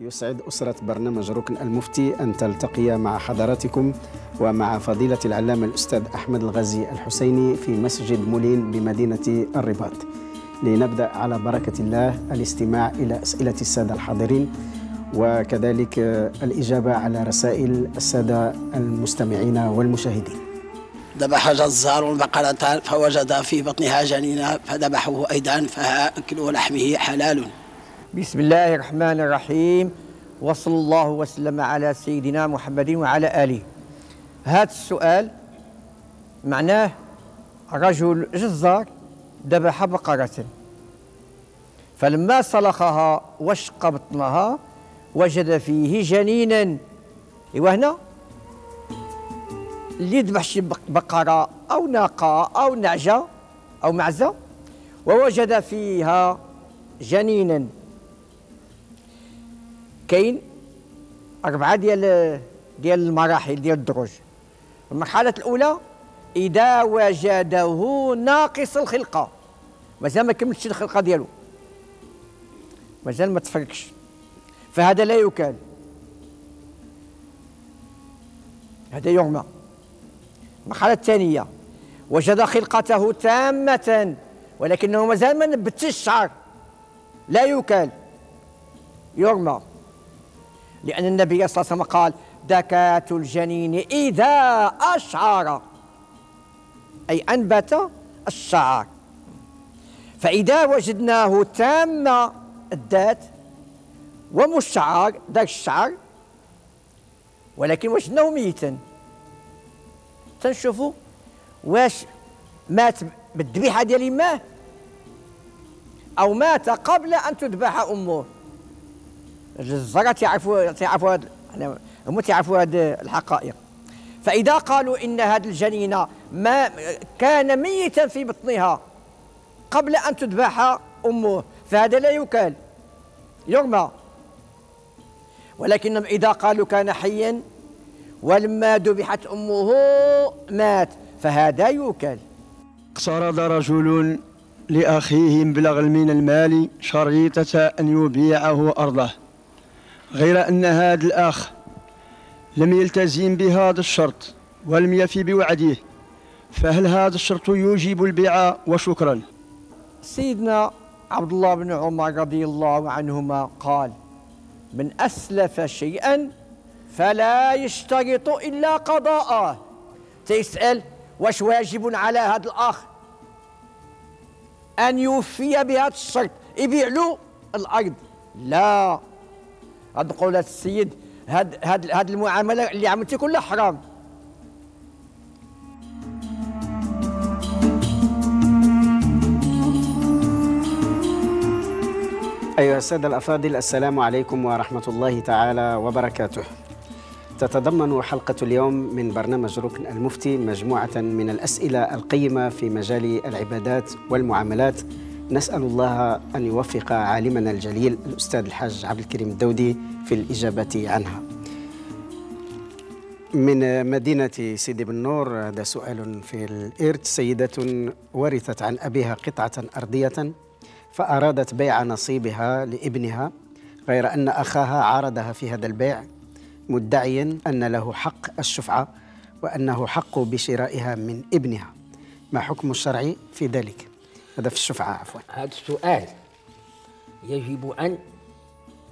يسعد أسرة برنامج ركن المفتي أن تلتقي مع حضراتكم ومع فضيلة العلامة الأستاذ أحمد الغازي الحسيني في مسجد مولين بمدينة الرباط. لنبدأ على بركة الله الاستماع إلى أسئلة السادة الحاضرين وكذلك الإجابة على رسائل السادة المستمعين والمشاهدين. ذبح جزار بقرة فوجد في بطنها جنينا فذبحه أيضا فأكل لحمه حلال. بسم الله الرحمن الرحيم وصلى الله وسلم على سيدنا محمد وعلى آله هذا السؤال معناه رجل جزار ذبح بقرة فلما سلخها وشق بطنها وجد فيه جنينا وهنا اللي يذبح شي بقرة أو ناقة أو نعجة أو معزة ووجد فيها جنينا كاين أربعة ديال ديال المراحل ديال الدروج. المرحلة الأولى إذا وجده ناقص الخلقة. مازال ما كملتش الخلقة ديالو. مازال ما تفركش فهذا لا يكال هذا يغمى المرحلة الثانية وجد خلقته تامة ولكنه مازال ما نبتش الشعر. لا يكال يرمى لأن النبي صلى الله عليه وسلم قال دكاة الجنين إذا أشعر. أي أنبت الشعر. فإذا وجدناه تام الذات ومشعر ذاك الشعر ولكن وجدناه ميتا. تنشوفوا واش مات بالذبيحة ديال يماه أو مات قبل أن تذبح أمه. الجزارة تعرفوا تعرفوا هاد هم تعرفوا هاد الحقائق. فإذا قالوا إن هذا الجنين ما كان ميتا في بطنها قبل أن تذبح أمه فهذا لا يكال يرمى ولكنهم إذا قالوا كان حيا ولما ذبحت أمه مات فهذا يوكل. اقترض رجل لأخيه مبلغ من المال شريطة أن يبيعه أرضه. غير أن هذا الأخ لم يلتزم بهذا الشرط ولم يفي بوعده فهل هذا الشرط يوجب البيع؟ وشكرا. سيدنا عبد الله بن عمر رضي الله عنهما قال من أسلف شيئا فلا يشترط إلا قضاءه. تسأل واش واجب على هذا الأخ؟ أن يوفي بهذا الشرط. يبيع له الأرض. لا. هذا قولة السيد هاد هاد هاد المعاملة اللي عملتي كلها حرام. أيها السادة الأفاضل السلام عليكم ورحمة الله تعالى وبركاته. تتضمن حلقة اليوم من برنامج ركن المفتي مجموعة من الأسئلة القيمة في مجال العبادات والمعاملات. نسأل الله أن يوفق عالمنا الجليل الأستاذ الحاج عبد الكريم الدودي في الإجابة عنها. من مدينة سيدي بن نور هذا سؤال في الإرث. سيدة ورثت عن أبيها قطعة أرضية فأرادت بيع نصيبها لابنها غير أن أخاها عارضها في هذا البيع مدعيا أن له حق الشفعة وأنه حق بشرائها من ابنها. ما حكم الشرع في ذلك؟ هذا في الشفعة عفوا. هذا السؤال يجب أن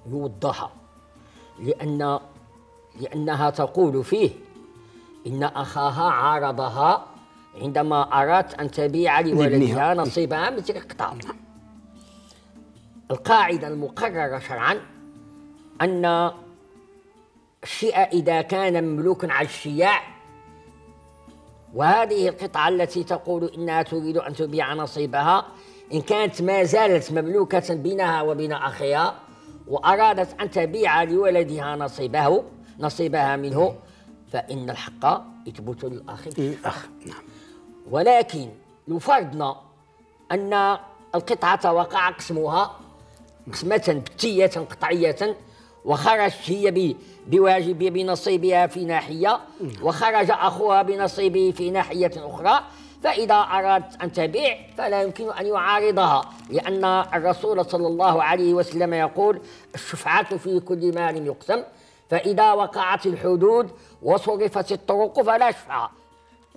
يوضح لأن لأنها تقول فيه إن أخاها عارضها عندما أرادت أن تبيع لولدها نصيبها من تلك القاعدة المقررة شرعا أن الشيء إذا كان مملوكا على الشياع وهذه القطعة التي تقول إنها تريد أن تبيع نصيبها إن كانت ما زالت مملوكة بينها وبين أخيها وأرادت أن تبيع لولدها نصيبه نصيبها منه فإن الحق يثبت للأخ الأخ نعم. ولكن لو فرضنا أن القطعة وقع قسمها قسمة بتية قطعية وخرجت هي بواجب بنصيبها في ناحية وخرج أخوها بنصيبه في ناحية أخرى. فإذا أرادت أن تبيع فلا يمكن أن يعارضها لأن الرسول صلى الله عليه وسلم يقول الشفعة في كل مال يقسم. فإذا وقعت الحدود وصرفت الطرق فلا شفعة.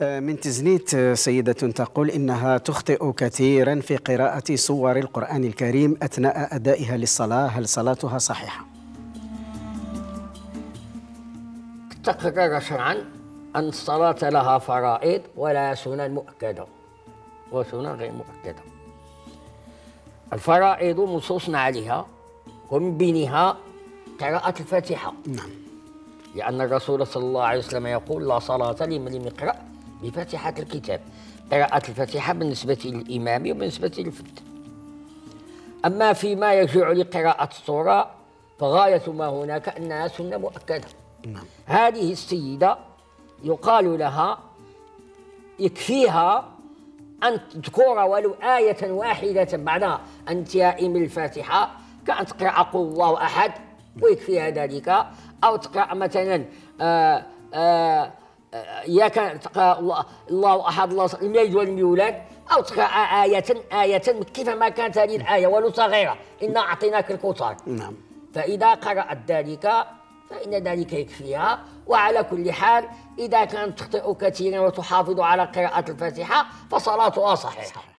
آه، من تزنيت آه، سيدة تقول إنها تخطئ كثيرا في قراءة سور القرآن الكريم أثناء أدائها للصلاة. هل صلاتها صحيحة؟ تقرر شرعا أن الصلاة لها فرائض ولا سنن مؤكدة وسنن غير مؤكدة. الفرائض منصوص عليها ومن بينها قراءة الفاتحة. نعم. لأن الرسول صلى الله عليه وسلم يقول لا صلاة لمن لم يقرأ بفاتحة الكتاب. قراءة الفاتحة بالنسبة للإمام وبالنسبة للفت أما فيما يرجع لقراءة السورة فغاية ما هناك أنها سنة مؤكدة. نعم. هذه السيدة يقال لها يكفيها أن تذكر ولو آية واحدة بعد انتهاء من الفاتحة كأن تقرأ قل الله أحد ويكفيها ذلك أو تقرأ مثلا آه آه إياك تقرأ الله, أحد الله لم يلد ولم يولد أو تقرأ آية آية كيف ما كانت هذه الآية ولو صغيرة إنا أعطيناك الكوثر. نعم. فإذا قرأت ذلك فإن ذلك يكفيها. وعلى كل حال إذا كانت تخطئ كثيرا وتحافظ على قراءة الفاتحة فصلاتها صحيحة.